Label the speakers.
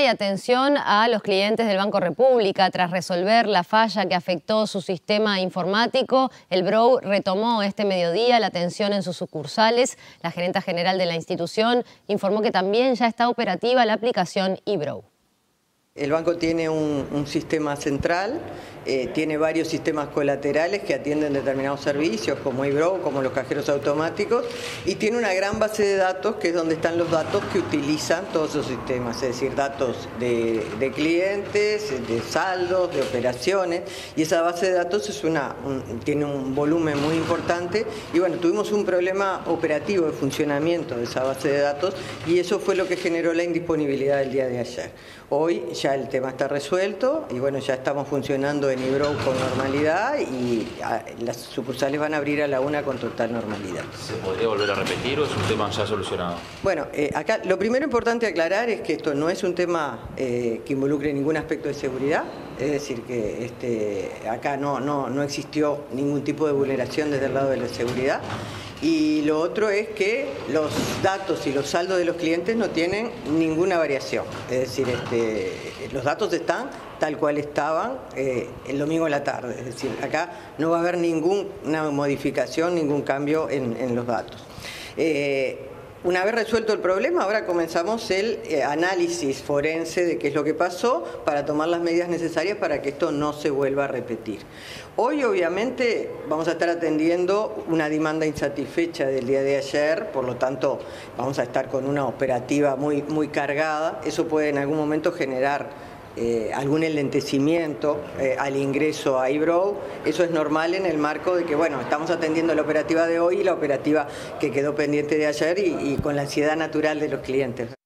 Speaker 1: Hay atención a los clientes del Banco República. Tras resolver la falla que afectó su sistema informático, el BROW retomó este mediodía la atención en sus sucursales. La gerenta general de la institución informó que también ya está operativa la aplicación eBrow.
Speaker 2: El banco tiene un, sistema central, eh, tiene varios sistemas colaterales que atienden determinados servicios, como Ibro, como los cajeros automáticos, y tiene una gran base de datos que es donde están los datos que utilizan todos esos sistemas, es decir, datos de, clientes, de saldos, de operaciones, y esa base de datos es una, tiene un volumen muy importante, y bueno, tuvimos un problema operativo de funcionamiento de esa base de datos, y eso fue lo que generó la indisponibilidad del día de ayer. Hoy ya el tema está resuelto y bueno, ya estamos funcionando en Ibro con normalidad y ah, las sucursales van a abrir a la una con total normalidad.
Speaker 3: ¿Se podría volver a repetir o es un tema ya solucionado?
Speaker 2: Bueno, eh, acá lo primero importante aclarar es que esto no es un tema eh, que involucre ningún aspecto de seguridad, es decir, que este, acá no, no, no existió ningún tipo de vulneración desde el lado de la seguridad. Y lo otro es que los datos y los saldos de los clientes no tienen ninguna variación. Es decir, este, los datos están tal cual estaban eh, el domingo en la tarde. Es decir, acá no va a haber ninguna modificación, ningún cambio en, los datos. Eh, una vez resuelto el problema, ahora comenzamos el eh, análisis forense de qué es lo que pasó para tomar las medidas necesarias para que esto no se vuelva a repetir. Hoy obviamente vamos a estar atendiendo una demanda insatisfecha del día de ayer, por lo tanto vamos a estar con una operativa muy, muy cargada. Eso puede en algún momento generar eh, algún enlentecimiento eh, al ingreso a Ibrow. Eso es normal en el marco de que, bueno, estamos atendiendo la operativa de hoy y la operativa que quedó pendiente de ayer y con la ansiedad natural de los clientes.